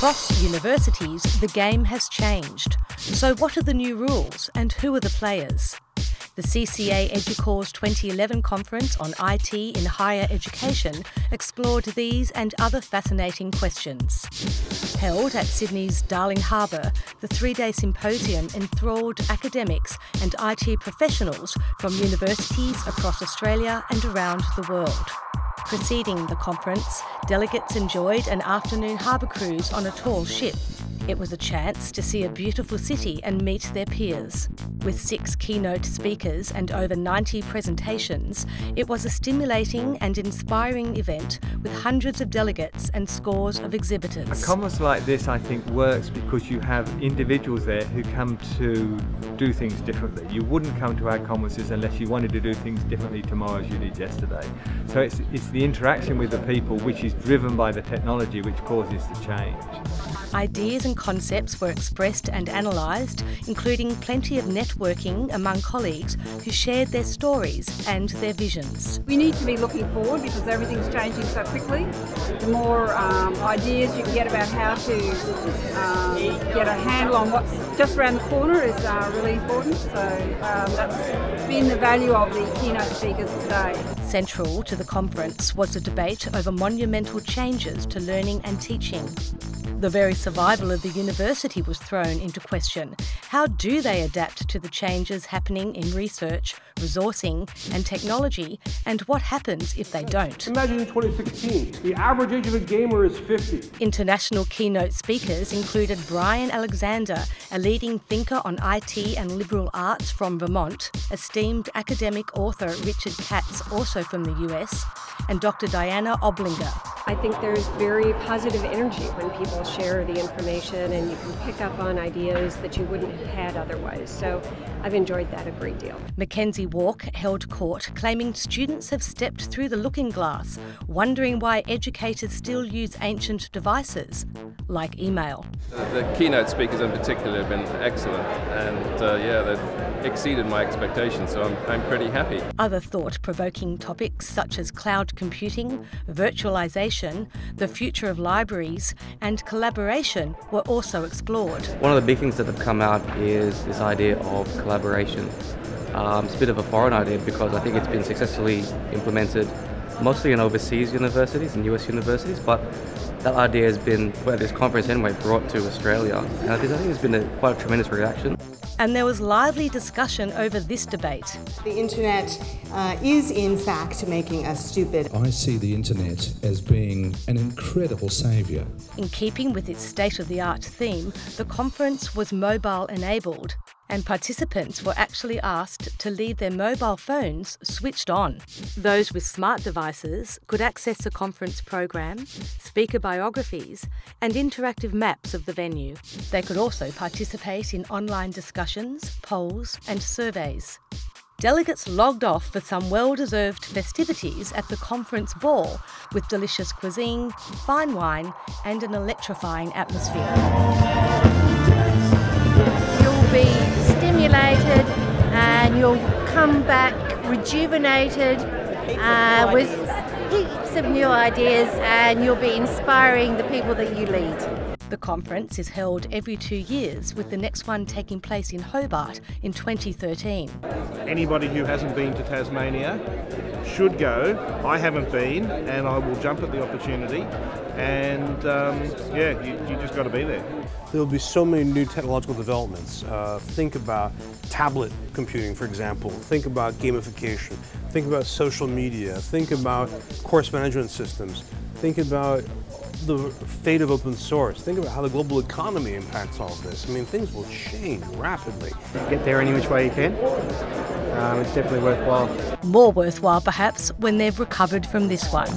Across universities, the game has changed. So, what are the new rules and who are the players? The CCA Educause 2011 conference on IT in higher education explored these and other fascinating questions. Held at Sydney's Darling Harbour, the three day symposium enthralled academics and IT professionals from universities across Australia and around the world. Preceding the conference, delegates enjoyed an afternoon harbour cruise on a tall ship. It was a chance to see a beautiful city and meet their peers. With six keynote speakers and over 90 presentations, it was a stimulating and inspiring event with hundreds of delegates and scores of exhibitors. A conference like this, I think, works because you have individuals there who come to do things differently. You wouldn't come to our conferences unless you wanted to do things differently tomorrow as you did yesterday. So it's, it's the interaction with the people which is driven by the technology which causes the change. Ideas and concepts were expressed and analysed, including plenty of networking among colleagues who shared their stories and their visions. We need to be looking forward because everything's changing so quickly. The more um, ideas you can get about how to um, get a handle on what's just around the corner is uh, really important. So um, that's been the value of the keynote speakers today. Central to the conference was a debate over monumental changes to learning and teaching. The very survival of the university was thrown into question. How do they adapt to the changes happening in research, resourcing, and technology, and what happens if they don't? Imagine in 2016, the average age of a gamer is 50. International keynote speakers included Bryan Alexander, a leading thinker on IT and liberal arts from Vermont, esteemed academic author Richard Katz, also from the US, and Dr. Diana Oblinger. I think there's very positive energy when people share the information and you can pick up on ideas that you wouldn't have had otherwise. So I've enjoyed that a great deal. McKenzie Wark held court claiming students have stepped through the looking glass, wondering why educators still use ancient devices like email. The keynote speakers in particular have been excellent and uh, yeah, they've exceeded my expectations, so I'm, I'm pretty happy. Other thought provoking topics such as cloud computing, virtualization, the future of libraries, and collaboration were also explored. One of the big things that have come out is this idea of collaboration. Um, it's a bit of a foreign idea because I think it's been successfully implemented mostly in overseas universities and US universities, but that idea has been, for this conference anyway, brought to Australia. And I think there's been a, quite a tremendous reaction. And there was lively discussion over this debate. The internet uh, is, in fact, making us stupid. I see the internet as being an incredible saviour. In keeping with its state of the art theme, the conference was mobile enabled and participants were actually asked to leave their mobile phones switched on. Those with smart devices could access the conference program, speaker biographies, and interactive maps of the venue. They could also participate in online discussions, polls, and surveys. Delegates logged off for some well deserved festivities at the conference ball with delicious cuisine, fine wine, and an electrifying atmosphere. Come back rejuvenated uh, with heaps of new ideas and you'll be inspiring the people that you lead. The conference is held every two years, with the next one taking place in Hobart in 2013. Anybody who hasn't been to Tasmania should go. I haven't been, and I will jump at the opportunity. And um, yeah, you, you just got to be there. There will be so many new technological developments. Uh, think about tablet computing, for example. Think about gamification. Think about social media. Think about course management systems. Think about the fate of open source. Think about how the global economy impacts all of this. I mean, things will change rapidly. Get there any which way you can. Um, it's definitely worthwhile. More worthwhile, perhaps, when they've recovered from this one.